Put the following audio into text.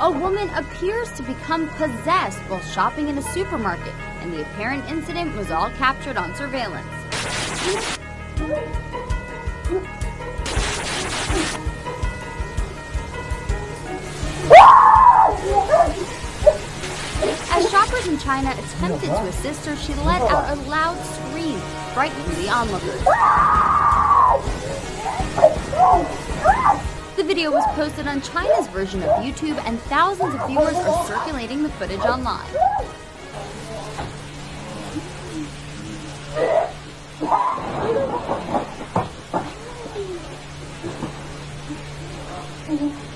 A woman appears to become possessed while shopping in a supermarket, and the apparent incident was all captured on surveillance. As shoppers in China attempted to assist her, she let out a loud scream, frightening the onlookers. The video was posted on China's version of YouTube, and thousands of viewers are circulating the footage online. Mm-hmm.